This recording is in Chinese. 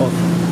哦。